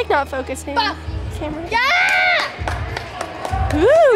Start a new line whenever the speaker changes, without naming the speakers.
like not focusing. Camera.
Yeah!
Ooh.